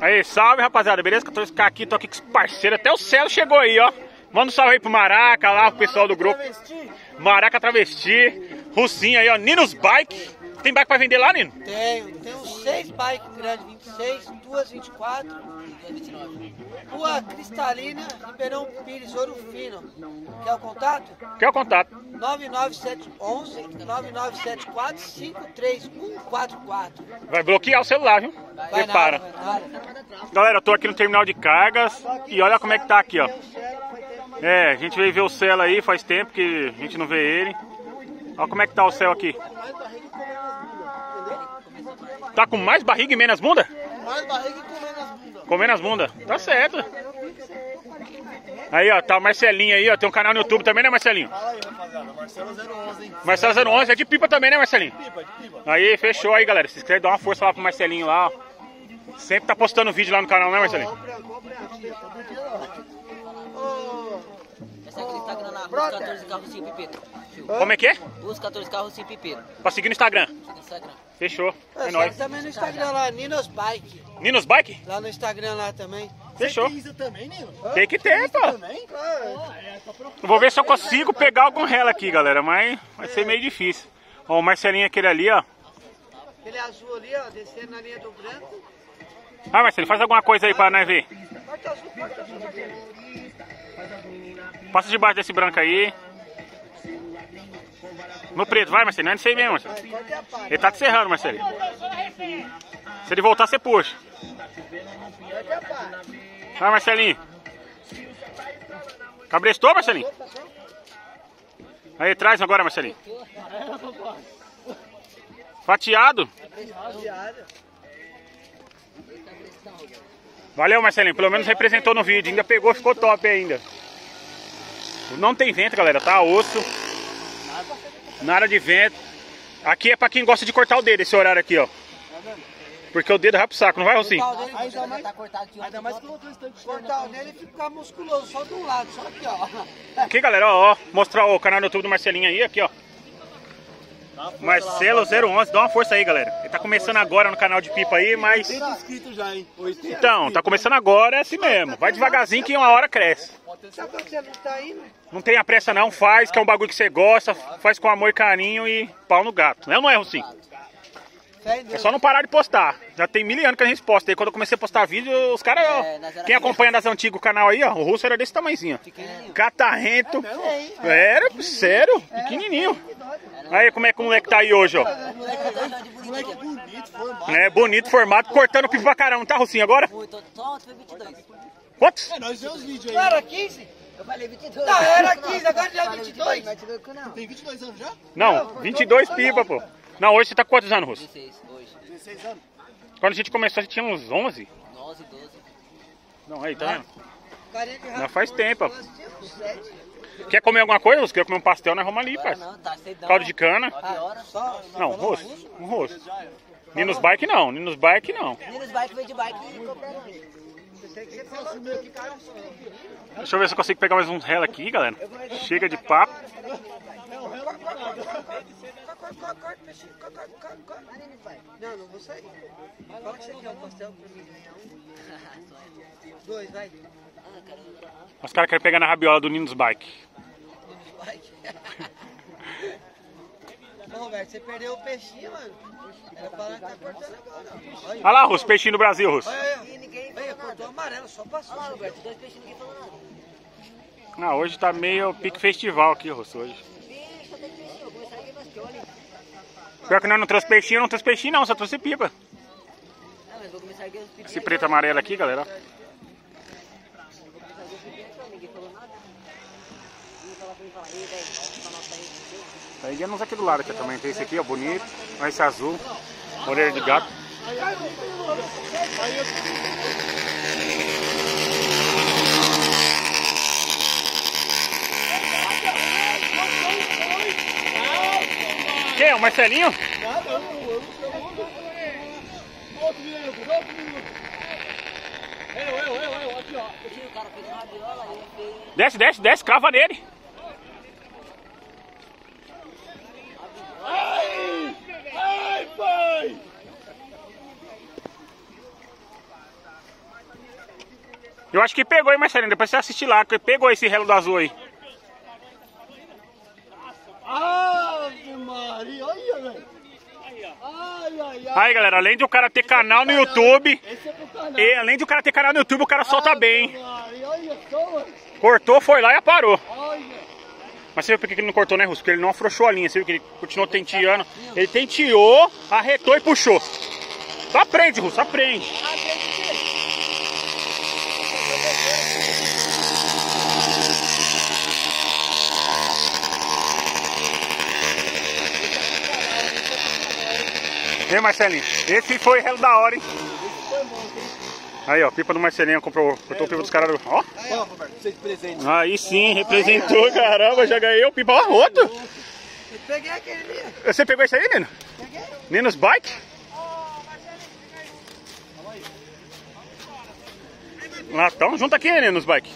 Aí, salve rapaziada, beleza? 14K aqui, tô aqui com os parceiros. Até o Celo chegou aí, ó. Manda um salve aí pro Maraca lá, pro pessoal do grupo. Maraca Travesti, Russinho aí, ó. Ninos Bike. Tem bike pra vender lá, Nino? Tenho, tenho seis bikes grandes, 26, duas 24. Rua Cristalina, Ribeirão Pires, Ouro Fino. Quer o contato? Quer o contato? 99711 9974 53144. Vai bloquear o celular, viu? Vai Prepara. Galera, eu tô aqui no terminal de cargas e olha como é que tá aqui, ó. É, a gente veio ver o céu aí, faz tempo que a gente não vê ele. Olha como é que tá o céu aqui. Tá com mais barriga e menos bunda? Mais barriga e comendo as bundas. Comendo as bundas. Tá certo. Aí, ó, tá o Marcelinho aí, ó. Tem um canal no YouTube também, né, Marcelinho? Fala aí, rapaziada. Marcelo 011, hein? Marcelo 011 é de pipa também, né, Marcelinho? Pipa, de pipa. Aí, fechou aí, galera. Se inscreve, dá uma força lá pro Marcelinho lá, ó. Sempre tá postando vídeo lá no canal, né, Marcelinho? Compre, compre a tia, tô brincando. Ô, Essa aqui no Lá, os 14 carros sem. Fio. Como é que é? Os 14 carros sem pipeiro. Pra seguir no Instagram. No Instagram. Fechou. É segue nóis. também no Instagram lá, Ninos Bike. Ninos Bike? Lá no Instagram lá também. Fechou. Tem isso também, Nino? Tem que ter, pô. Também? Vou ver se eu consigo pegar algum rela aqui, galera, mas vai ser meio difícil. Ó, o Marcelinho aquele ali, ó. Aquele azul ali, ó, descendo na linha do branco. Ah, Marcelinho, faz alguma coisa aí pra nós ver. Corta azul, corta azul. Passa debaixo desse branco aí. No preto, vai, Marcelinho. Não é sei mesmo, Marcelinho. Ele tá te serrando, Marcelinho. Se ele voltar, você puxa. Vai, Marcelinho. Cabrestou, Marcelinho? Aí, traz agora, Marcelinho. Fatiado. Valeu, Marcelinho. Pelo menos representou no vídeo. Ainda pegou, ficou top ainda. Não tem vento, galera. Tá osso. Nada de vento. Aqui é pra quem gosta de cortar o dedo, esse horário aqui, ó. Porque o dedo vai pro saco, não vai, Rocinho? O Ainda mais tá cortado aqui. Ainda mais que esse tanque de cortar o dele e ficar musculoso só de um lado, só aqui, ó. Aqui, galera, ó, ó, mostrar o canal do YouTube do Marcelinho aí, aqui, ó. Marcelo 011, dá uma força aí, galera. Ele tá começando agora no canal de pipa aí, mas... 80 inscritos já, hein? 80 Então, tá começando agora, é assim mesmo. Vai devagarzinho que uma hora cresce. Não tá tem a pressa não, faz, que é um bagulho que você gosta, faz com amor e carinho e pau no gato. Não é ou não é, Rocinho? É só não parar de postar. Já tem mil anos que a gente posta. E quando eu comecei a postar vídeo, os caras, ó, É, quem acompanha das antigas o canal aí, ó, o russo era desse tamanhozinho. Pequenininho. Catarrento. Era, sério, pequenininho. Aí como é que o moleque tá aí hoje, ó. O moleque tá bonito formado. É, bonito, formado, cortando pipa pra caramba, tá, Rocinho, agora? Só ontem foi 22. Quantos? É, nós vemos os vídeos Não aí. era 15? Eu falei 22. Não, era 15, agora já é 22. Vai te ver com não. Tem 22 anos já? Não, 22 pipa, pô. Não, hoje você tá com quantos anos, Russo? 16, hoje. 16 anos. Quando a gente começou, você tinha uns 11? 11, 12. Não, aí, tá vendo? Carinha de Já faz tempo. Quer comer alguma coisa, Russo? Quer comer um pastel, nós vamos ali, parça. não, tá cedão. Caldo de cana. 9 horas. Só, Não, rosto. Um rosto. Ninos Bike não, Ninos Bike não. Meninos bike veio de bike e compraram Deixa eu ver se eu consigo pegar mais um rela aqui, galera. Chega de papo. Não, não vou sair. Qual que você quer um pastel pra mim? Dois, vai. Os caras querem pegar na rabiola do Ninos Bike. Vai. Ô, Roberto, você perdeu o peixinho, mano. Era pra lá que tá cortando agora. ó. Olha, Olha lá, Russo, peixinho do Brasil, Russo. olha aí. Olha, cortou amarelo, só passou. Ah, Roberto, dois peixinhos ninguém falou nada. Ah, hoje tá meio pique festival aqui, Russo, hoje. Olha. Pior que nós não trouxe peixinho, eu não trouxe peixinho não, só trouxe pipa. Não, mas vou começar a ir os pedidos. Esse preto amarelo aqui, galera. ó. Ninguém falou nada. Ninguém falou pra mim, falar, ei, velho, essa nota aí? Aí uns aqui do lado aqui também. Tem esse aqui, ó, bonito. Olha esse azul. Orelha de gato. Quem? é O Marcelinho? Eu, eu, eu, eu. Eu eu. Desce, desce, desce, crava nele. Ai, pai! Eu acho que pegou, hein, Marcelinho? Depois você assistir lá, que pegou esse relo do azul aí. Ave Maria, olha, velho. Ai, ai, ai. Aí, galera, além de o cara ter canal no YouTube, é e além de o cara ter canal no YouTube, o cara solta bem. Ave Maria, olha só, mano. Cortou, foi lá e parou. Mas você viu por que ele não cortou, né, Russo? Porque ele não afrouxou a linha, você viu que ele continuou tenteando. Ele tenteou, arretou e puxou. Só aprende, Russo, aprende. E aí, Marcelinho? Esse foi relo da hora, hein? Aí, ó, pipa do Marcelinho, comprou, cortou o pipa dos caras. Ó, Aí, ó, Roberto, vocês presentes. aí sim, representou, caramba, já ganhei o pipa. Ó, outro. Eu peguei aquele ali. Você pegou isso aí, Nino? Ninos Bike? Latão, junta aqui, Ninos Bike.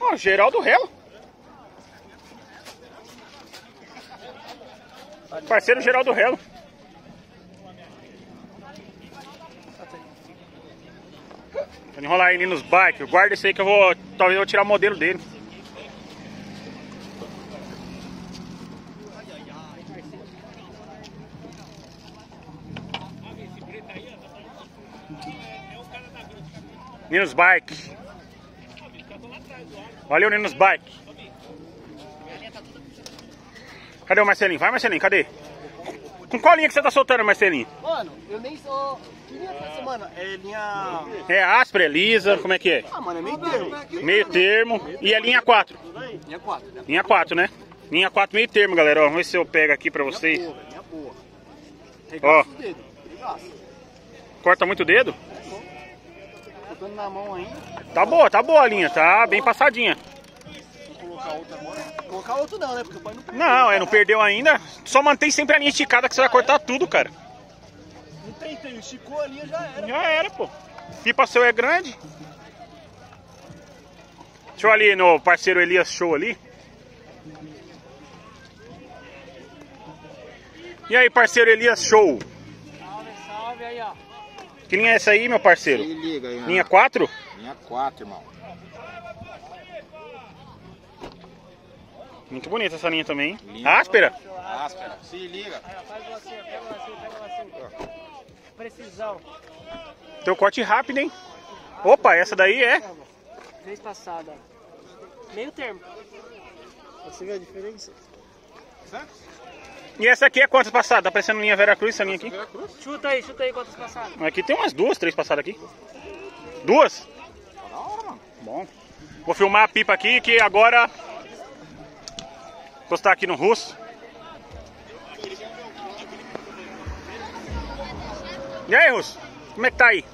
Ó, Geraldo Relo. Parceiro Geraldo Relo. Vou enrolar aí Ninos Bike. Guarda esse aí que eu vou. Talvez eu vou tirar o modelo dele. Ninos Bike. Valeu, Ninos Bike. Cadê o Marcelinho? Vai, Marcelinho, cadê? Com qual linha que você tá soltando, Marcelinho? Mano, eu nem sou. Que linha que é essa, mano? É linha. É áspera, é lisa, como é que é? Ah, mano, é meio termo. Meio termo. E a linha 4. Linha 4, né? Linha 4, né? Linha 4 meio termo, galera. Ó, vamos ver se eu pego aqui pra vocês. Boa, velho, linha boa. Ó. Regaça. Corta muito o dedo? Na mão ainda. Tá boa, tá boa a linha, tá bem passadinha. Vou colocar outra agora. Colocar outro não, né? Porque o pai não perdeu. Não, é, não perdeu ainda. Só mantém sempre a linha esticada que você vai cortar tudo, cara. Tem. Esticou a linha, já era. Já era, pô. Pipa seu é grande. Deixa eu ali no parceiro Elias Show ali. E aí, parceiro Elias Show? Salve, salve aí, ó. Que linha é essa aí, meu parceiro? Se liga aí, Linha 4? Linha 4, irmão. Muito bonita essa linha também. hein? Linha. Áspera? Áspera. Se liga. Aí, ó, faz você, pega você, pega você. Precisão. Teu corte rápido, hein? Opa, essa daí é. Vez passada. Meio termo. Você vê a diferença? E essa aqui é quantas passadas? Tá parecendo linha Vera Cruz, essa linha aqui. Chuta aí, chuta aí quantas passadas. Aqui tem umas duas, três passadas aqui. Duas? Bom. Vou filmar a pipa aqui que agora. Postar aqui no russo. E aí, Russo? Como é que tá aí?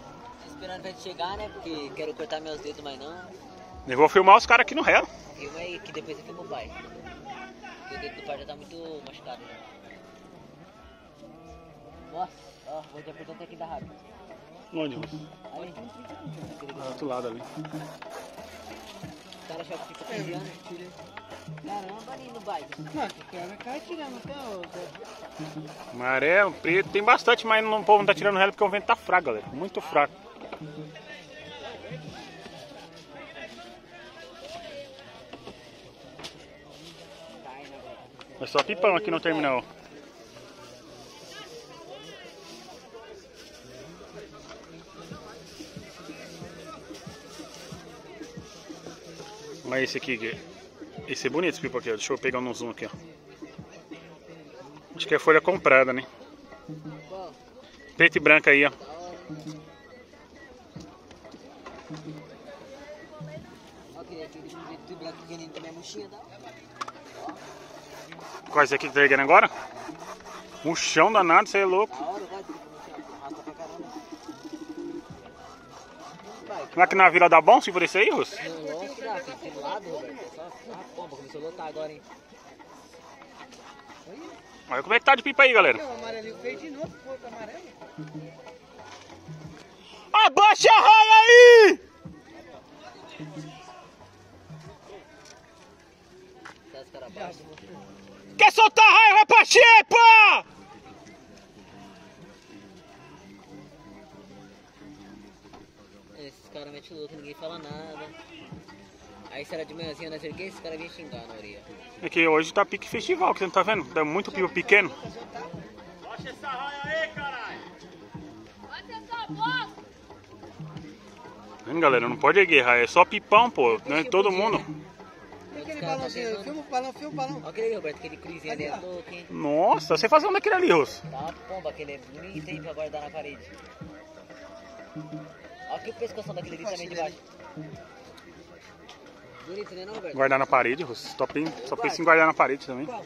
Esperando pra gente chegar, né? Porque quero cortar meus dedos, mas não. Eu vou filmar os caras aqui no réu. Filma aí que depois eu filmo o pai. Porque o dedo do pai já tá muito machucado. Né? Nossa, ó, vou te apertar até aqui da rápido. Onde, Russo? Ali. Do outro lado ali. Cara que fica pisando. Caramba, ali no bike. Mano, o cara cai tirando até o. Amarelo, preto, tem bastante, mas não, o povo não tá tirando réu porque o vento tá fraco, galera. Muito fraco. É só pipão aqui no terminal. Mas esse aqui, esse é bonito esse pipa aqui, ó. Deixa eu pegar no zoom aqui, ó. Acho que é folha comprada, né? Preto e branca aí, ó. Qual esse aqui que tá erguendo agora? Murchão danado, você é louco. Caramba. Lá que na Vila dá bom, se for esse aí, Russo? No longe dá, filho, tem do lado, é Só a pomba, começou a lotar agora, hein? Olha como é que tá de pipa aí, galera. O amarelinho fez de novo, pô, tá amarelo. Abaixa a raia aí! Quer soltar a raia, vai pra xepa! caras metem louco, ninguém fala nada. Aí se era de manhãzinha nós erguemos, esse cara vinha xingar na orelha. É que hoje tá pique festival, que você não tá vendo? Tá muito pipa pequeno. Baixa essa raia aí, caralho. Vendo, galera? Não pode erguer, é só pipão, pô. Não é todo mundo. E aquele balãozinho? Filma o balão, filma o balão. Olha aquele ali, Roberto, aquele cruzinho ali é louco, hein? Nossa, você faz onde aquele ali, Rosso? Tá uma pomba, aquele é bonito, hein, pra guardar na parede. Olha aqui o pescoção daquele ali também de baixo. Bonito, né não, Roberto? Guardar na parede, Rosso. Só pensa, só pensa em guardar na parede também. Qual?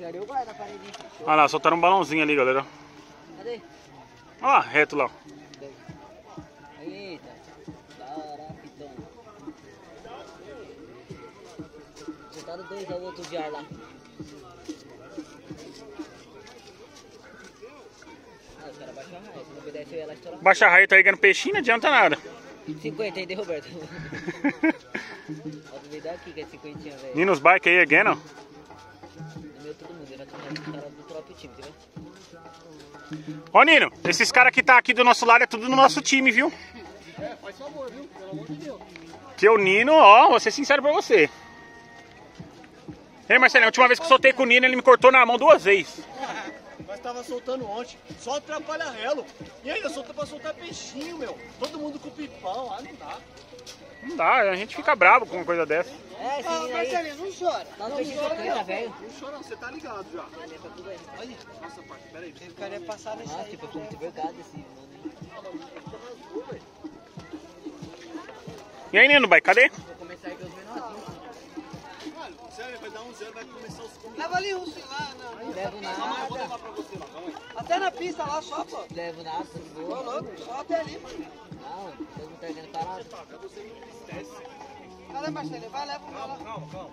Eu guardo na parede, hein? Olha lá, soltaram um balãozinho ali, galera. Cadê? Olha lá, reto lá. Eita. Soltaram dois ao outro de ar lá. Ah. Baixa a raia, tá erguendo peixinho, não adianta nada. 50 ainda, Roberto? Pode me dar aqui que 50, velho. Ninos bike aí, tá vendo? Ó, Nino, esses caras que tá aqui do nosso lado é tudo do nosso time, viu? É, faz favor, viu? Pelo amor de Deus. Que o Nino, ó, vou ser sincero pra você. Ei, Marcelinho, a última vez que eu soltei com o Nino, ele me cortou na mão duas vezes. Nós tava soltando ontem, só atrapalha relo. E ainda solta pra soltar peixinho, meu. Todo mundo com pipão, ah, não dá. Não dá, a gente fica bravo com uma coisa dessa. É, esse Ah, menino aí, Marcelinho, não chora. dá um peixe socana, velho. Não chora não, você tá ligado já. Olha, nossa, parte, peraí. Ele queria passar nesse Ah, aí. tipo, eu fui muito vergado esse mano. E aí, Nino, bike, cadê? Vou começar aí com os menorzinhos. Mano, sério, vai dar um zero, vai começar os combos. Leva ali, Russo, lá. Não. Levo Vou nada, levar pra você lá, calma aí. Até na pista lá só, pô. levo nada, Ô, vou. louco, só até ali, mano. Não, eu não tô erguendo parado. Cadê, Marcelinho? Vai, leva o lá. Calma, calma.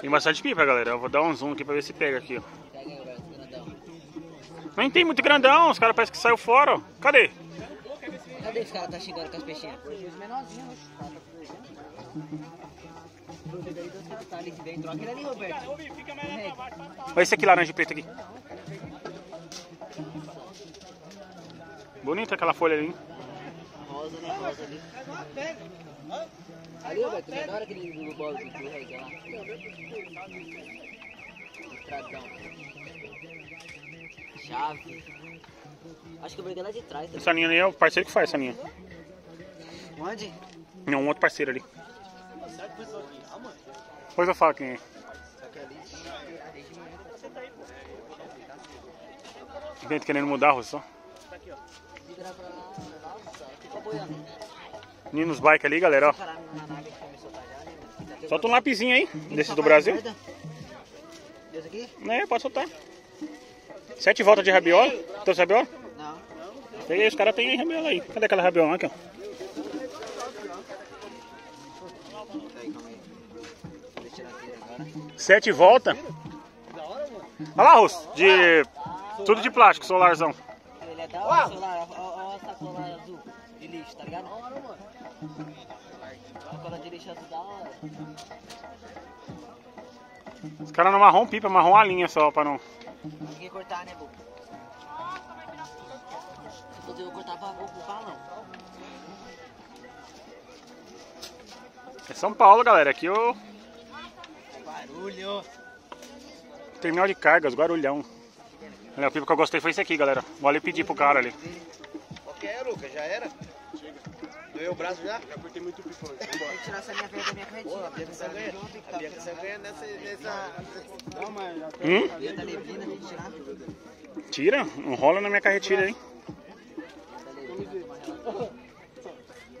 Tem bastante pipa, galera. Eu vou dar um zoom aqui pra ver se pega aqui, ó. Pega aí, Roberto, grandão. Nem tem muito grandão, os caras parecem que saiu fora, ó. Cadê? Cadê esse cara tá xingando com as peixinhas? Os menorzinhos. Caras tá. Olha esse aqui, laranja e preto aqui. Bonita aquela folha ali, hein? Rosa, né? Rosa ali. Ali, Roberto, menor aquele bolo de rega lá. Estradão. Chave. Acho que eu peguei lá de trás. Tá? Essa linha ali é o parceiro que faz essa linha. Onde? Não, um outro parceiro ali. Depois eu falo quem é. Vem querendo mudar, Rosso, só. Vira pra lá. Nossa, ficou boiando. Ninos bike ali, galera, ó. Solta um lapisinho aí, desse do Brasil. Desse aqui? É, pode soltar. Sete voltas de rabiola. Trouxe rabiola? Não. Peguei, os caras têm rabiola aí. Cadê aquela rabiola aqui, ó? Sete voltas. Olha lá, Russo. De... Tudo de plástico, solarzão. Ele é da hora, solar. Lixo, tá ligado? Sacola de lixo azul da hora. Os caras não marrom pipa, marrom a linha só pra não. Tem que cortar, né, bobo? Se fosse eu cortar pra ocupar, não. É São Paulo, galera. Aqui o Barulho. terminal de cargas, Guarulhão. Olha, o pipa que eu gostei foi esse aqui, galera. Vou ali pedir pro cara ali. Lucas, já era? Doeu o braço já? Já cortei muito pipão. Tem que tirar essa minha veia da minha carretinha. Pô, a Bianca saiu ganhando. A Bianca saiu ganhando nessa... nessa... Não, mas já Hum? A veia da neblina, tem que tirar. Tira, enrola na minha carretilha aí.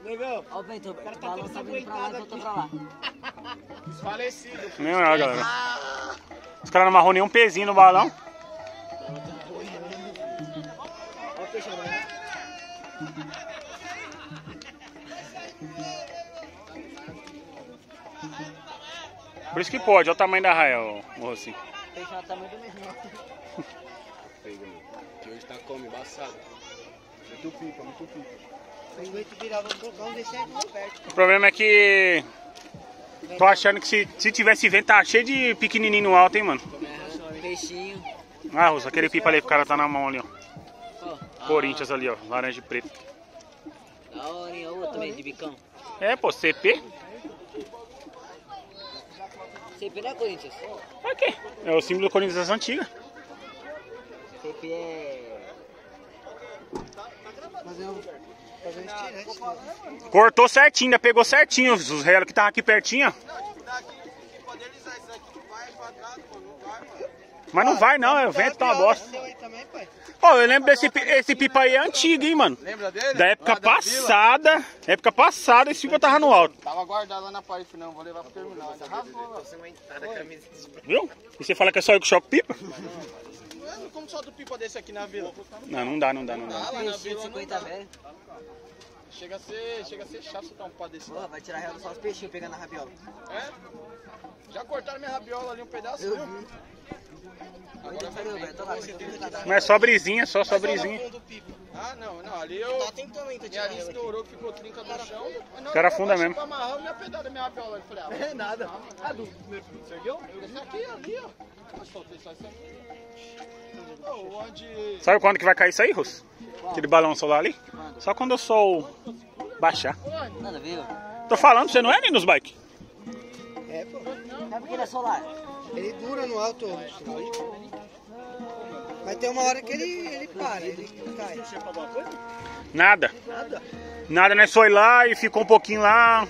Negão, Ó o Roberto. O balão tá pra lá e voltou pra lá. desfalecido. Nem olhar, galera. Os caras não amarrou nenhum pezinho no balão. Ó o peixe. Por isso que pode, olha o tamanho da raia, ô, ô Rossi. O peixe é o tamanho do menor. Que hoje tá como, embaçado. Muito pipa, muito pipa. Muito um perto. O problema é que. Tô achando que se, se tivesse vento, tá cheio de pequenininho no alto, hein, mano. É, Peixinho. Ah, Russo, aquele pipa ali que o cara tá na mão ali, ó. Corinthians ali, ó. Laranja e preto. A hora outra também, de bicão. É, pô, CP. CP não é Corinthians. Aqui. É o símbolo do Corinthians das antigas. CP é. Fazer um, fazer um estirante. né? Cortou certinho, ainda pegou certinho os relos que tava aqui pertinho. ó. Mas não vai não, é o vento tá uma bosta. Ó, eu lembro desse esse pipa aí é antigo, hein, mano. Lembra dele? Da época Lá passada, época passada esse pipa tava no alto, Tava guardado lá na parede, não, vou levar pro terminal. Ainda rasgou, viu? E você fala que é só eu que choco pipa? Mano, como solta o pipa desse aqui na vila? Não, não dá, não dá, não dá. lá na vila não 50 dá. Chega a ser, chega a ser chato soltar um pá desse. Pô, vai tirar real só os peixinhos pegando a rabiola. É? Já cortaram minha rabiola ali um pedaço, viu? Mas é só brisinha, só, só brisinha. Ah, não, não, ali eu... Tá ali estourou, que ficou trinca no chão. Hora Cara que eu funda baixei mesmo. minha pedada, minha rabiola. Eu falei, ah, É nada. Ah, do você viu? esse aqui, ali, ó. Eu soltei só isso aqui. Ô, onde... Sabe quando que vai cair isso aí, Russo? Aquele balão solar ali? Só quando o sol baixar. Nada ó. Tô falando, você não é, Ninos Bike? É, pô. Sabe por que ele é solar? Ele dura no alto. Mas tem uma hora que ele, ele para, ele cai. Nada. Nada, nós foi lá e ficou um pouquinho lá.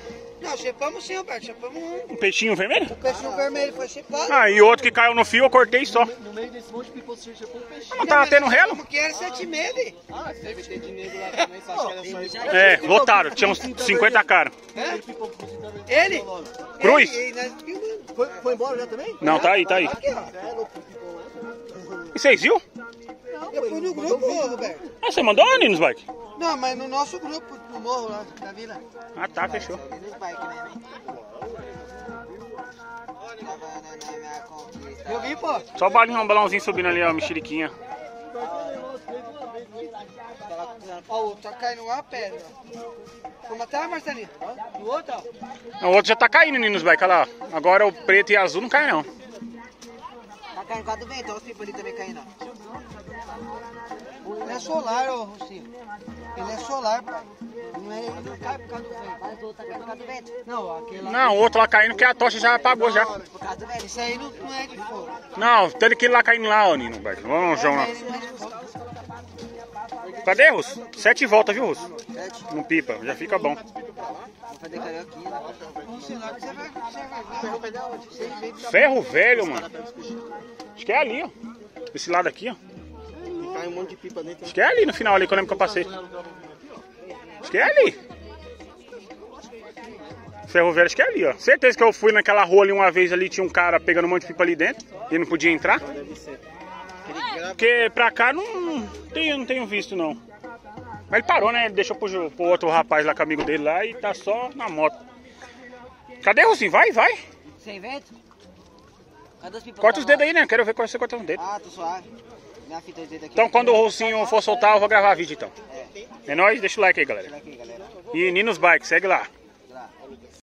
Não, chepamos sim, Roberto. Chepamos um. Um peixinho vermelho? O peixinho vermelho foi chepado. Ah, e outro que caiu no fio eu cortei só. No meio desse monte de pipa você chegou um peixinho. Não tava tendo relo? Como que era 7 meses? Ah, deve ter de negro lá também, só que era só isso. É, lotaram, tinha uns 50 caras. Hã? Ele? Cruz? Foi, foi embora já também? Não, tá aí, tá aí. E vocês viu? Eu fui no grupo, Roberto. Ah, você mandou, Ninos Bike? Não, mas no nosso grupo, no morro lá da vila. Ah, tá, fechou. Nos bike minha conquista. Eu vi, pô. Só o balinho, um balãozinho subindo ali, ó, mexeriquinha. Ó, o outro tá caindo uma pedra. Como até, Marcelinho? No outro, ó. O outro já tá caindo, Ninos Bike, olha lá. Agora o preto e azul não cai, não. Caindo por causa do vento, olha os pipos ali também caindo, ó. Ele é solar, ô, Rocinho. Ele é solar, pai. Não é, ele não cai por causa do vento. Mas o outro tá caindo por causa do vento. Não, aquele lá. Não, o outro lá caindo porque a tocha já apagou já. Por causa do vento. Esse aí não, não é de fogo. Não, tem aquele lá caindo lá, ó, Nino. Vamos, João lá. Cadê, Russo? Sete voltas, viu, Russo? Sete. No pipa, já fica bom. Ferro velho, mano. Acho que é ali, ó. Esse lado aqui, ó. Acho que é ali no final ali que eu lembro que eu passei. Acho que é ali. Ferro velho, acho que é ali, ó. Certeza que eu fui naquela rua ali uma vez ali, tinha um cara pegando um monte de pipa ali dentro. E não podia entrar. Porque pra cá não tenho, não tenho visto, não. Mas ele parou, né? Ele deixou pro, pro outro rapaz lá, com amigo dele lá, e tá só na moto. Cadê, Rocinho? Vai, vai. Sem vento? Cadê os? Corta os dedos aí, né? Quero ver quando você corta os dedos. Ah, tô suave. Minha fita de dedo aqui. Então quando o Rocinho for soltar, eu vou gravar vídeo então. É nóis, deixa o like aí, galera. Olha aqui, galera. E Ninos Bike, segue lá.